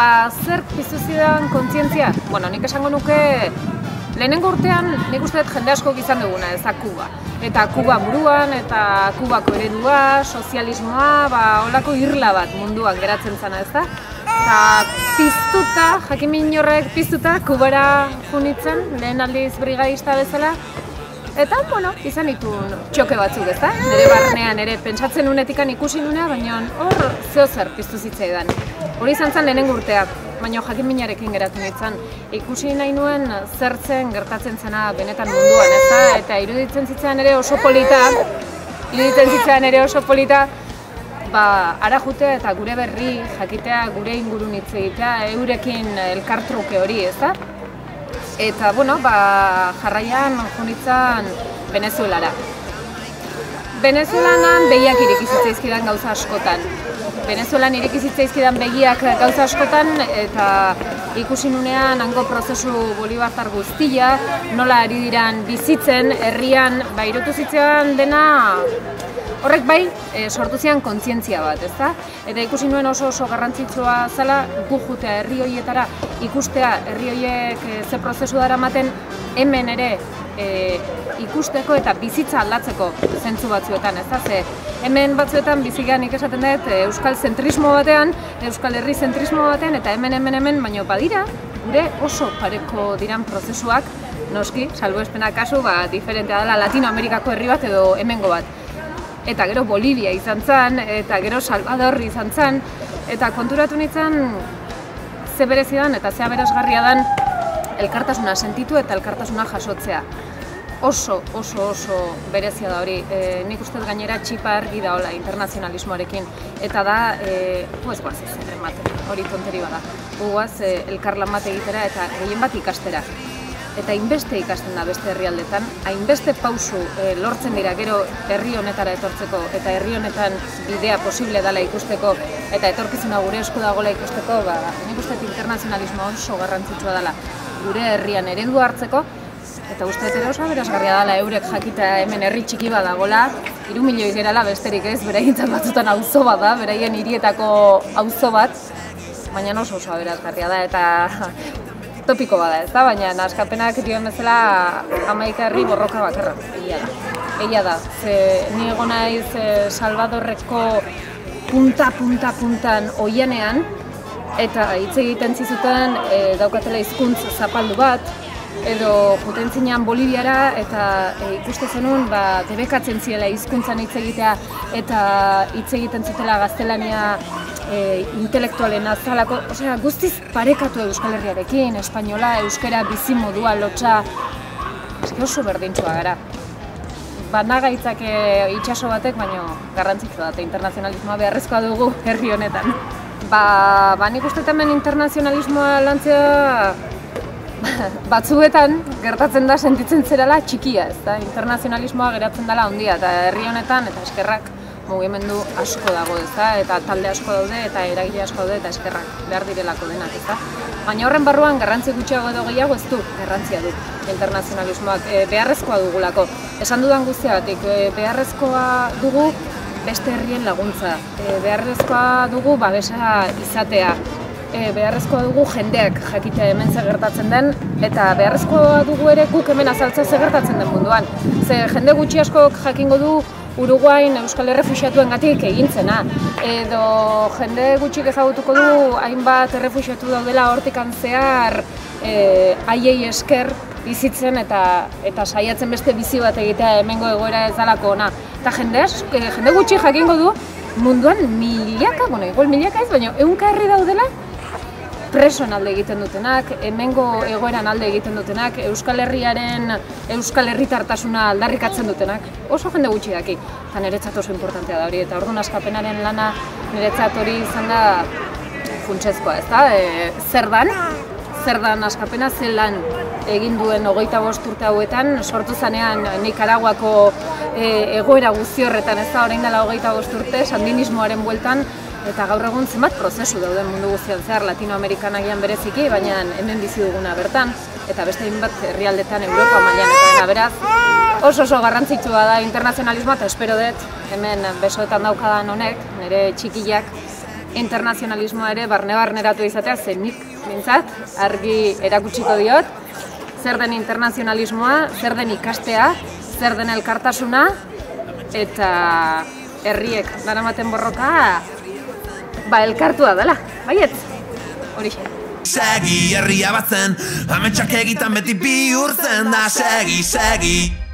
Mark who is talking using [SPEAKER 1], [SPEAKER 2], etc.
[SPEAKER 1] ba, zer piztu zidan kontzientzia? Bueno, nik esango nuke, lehenengo urtean nik uste dut jende asko izan duguna, ez da Kuba. Eta Kuba buruan, eta Kubako eredua, sozialismoa, ba, holako irla bat munduan geratzen zana, ez da? Eta piztuta, jakimin horrek piztuta, Kubara junitzen, lehen aldiz brigadista bezala, Eta, bueno, izan ditu txoke batzuk, ez da? Nere barnean, ere, pentsatzen unetikan ikusi nuna, baina hor zeo zer piztu zitzaidan. Hori izan zen lehenengo urtea, baina jakin minarekin geratu nintzen. Ikusi nahi nuen zertzen gertatzen zena benetan munduan, ez da? Eta iruditzen zitzaidan ere oso polita, iruditzen zitzaidan ere oso polita, ba, ara jutea eta gure berri, jakitea gure ingurun hitz egitea, eurekin elkartruke hori, ez da? Eta, bueno, ba, jarraian junitzen Venezuelara. Venezuelanan begiak irikizitzaizkidan gauza askotan. Venezuelan irikizitzaizkidan begiak gauza askotan eta ikusi nunean hango prozesu bolibartar guztia, nola ari diran bizitzen, herrian, ba, irutu zitzean dena Horrek bai, e, sortu zian kontzientzia bat, ezta? Eta ikusi nuen oso oso garrantzitsua zela gu jutea herri hoietara ikustea herri hoiek e, ze prozesu dara maten hemen ere e, ikusteko eta bizitza aldatzeko zentzu batzuetan, ezta? Ze hemen batzuetan bizigan esaten dut euskal zentrismo batean, euskal herri zentrismo batean eta hemen hemen hemen baino badira gure oso pareko diran prozesuak noski, salbuespena kasu, ba, diferentea dela Latinoamerikako herri bat edo hemengo bat eta gero Bolivia izan zen, eta gero Salvador izan zen, eta konturatu nintzen ze berezidan eta ze aberasgarria dan elkartasuna sentitu eta elkartasuna jasotzea. Oso, oso, oso berezia da hori. E, nik uste gainera txipa argi da hola internazionalismoarekin. Eta da, e, pues, guaz, hori tonteri bada. Guaz, e, elkarlan bat egitera eta gehien bat ikastera eta hainbeste ikasten da beste herrialdetan, hainbeste pausu e, lortzen dira gero herri honetara etortzeko eta herri honetan bidea posible dela ikusteko eta etorkizuna gure esku dagoela ikusteko, ba, nik uste internazionalismo oso garrantzitsua dela gure herrian eredu hartzeko, eta uste ere oso aberasgarria dela eurek jakita hemen herri txiki bat dagoela, iru milioi gerala besterik ez, beraien batzutan auzo bat da, beraien hirietako auzo bat, baina oso oso aberasgarria da, eta topiko bada, ez da? Baina askapenak dioen bezala amaika herri borroka bakarra, egia da. Egia da, ze ni egon naiz eh, Salvadorreko punta, punta, puntan oianean, eta hitz egiten zizuten e, daukatela hizkuntz zapaldu bat, edo juten zinean Boliviara, eta e, ikuste zenun, ba, debekatzen ziela hizkuntzan hitz egitea, eta hitz egiten zutela gaztelania e, intelektualen azalako, osea, guztiz parekatu Euskal Herriarekin, espainola, euskera bizi modua lotxa, eske oso berdintzua gara. Banda gaitzake itxaso batek, baino garrantzitsua da, internazionalismoa beharrezkoa dugu herri honetan. Ba, ba nik uste hemen internazionalismoa lantzea batzuetan gertatzen da sentitzen zerala txikia, ez da? Internazionalismoa geratzen dela ondia, eta herri honetan, eta eskerrak mugimendu asko dago, ez da? Eta talde asko daude eta eragile asko daude eta eskerrak behar direlako denak, ez da? Baina horren barruan garrantzi gutxiago edo gehiago ez du garrantzia du internazionalismoak e, beharrezkoa dugulako. Esan dudan guztiagatik, e, beharrezkoa dugu beste herrien laguntza. E, beharrezkoa dugu babesa izatea. E, beharrezkoa dugu jendeak jakitea hemen ze gertatzen den eta beharrezkoa dugu ere guk hemen azaltzea ze gertatzen den munduan. Ze jende gutxi askok jakingo du Uruguain Euskal Errefusiatuen gatik egintzena. Edo jende gutxik ezagutuko du hainbat errefusiatu daudela hortikan zehar e, aiei esker bizitzen eta eta saiatzen beste bizi bat egitea hemengo egoera ez dalako ona. Eta jende, e, jende gutxi jakingo du munduan milaka, bueno, igual milaka ez, baina ehunka herri daudela presoen alde egiten dutenak, hemengo egoeran alde egiten dutenak, Euskal Herriaren Euskal Herritartasuna aldarrikatzen dutenak, oso jende gutxi daki, eta niretzat oso importantea da hori, eta orduan askapenaren lana niretzat hori izan da funtsezkoa, ez da? E, zer dan, zer dan askapena, zer lan egin duen hogeita bost urte hauetan, sortu zanean Nikaraguako e, egoera guzti horretan, ez da, orain dela hogeita bost urte, sandinismoaren bueltan, Eta gaur egun zenbat prozesu dauden mundu guztian zehar Latinoamerikan agian bereziki, baina hemen bizi duguna bertan, eta beste bat herrialdetan Europa mailan eta beraz, oso oso garrantzitsua da internazionalismoa eta espero dut hemen besoetan daukadan honek, nire txikiak, internazionalismoa ere barne-barneratu izatea, zen nik, bintzat, argi erakutsiko diot, zer den internazionalismoa, zer den ikastea, zer den elkartasuna, eta herriek daramaten borroka ba elkartua dela, baiet, hori.
[SPEAKER 2] Segi herria batzen, ametsak egitan beti bihurtzen da. Segi, segi